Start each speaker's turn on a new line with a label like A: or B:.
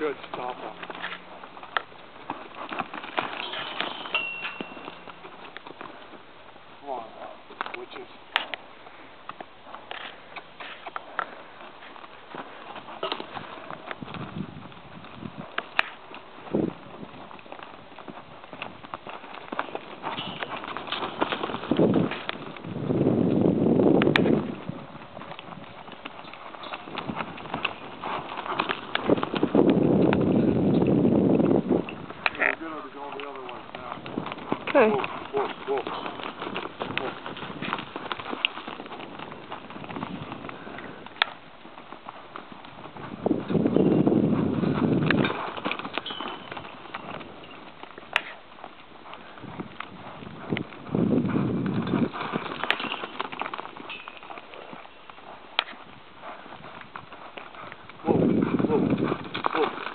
A: Good, stop. Come on. We're
B: Okay.
A: Whoa. Whoa, whoa.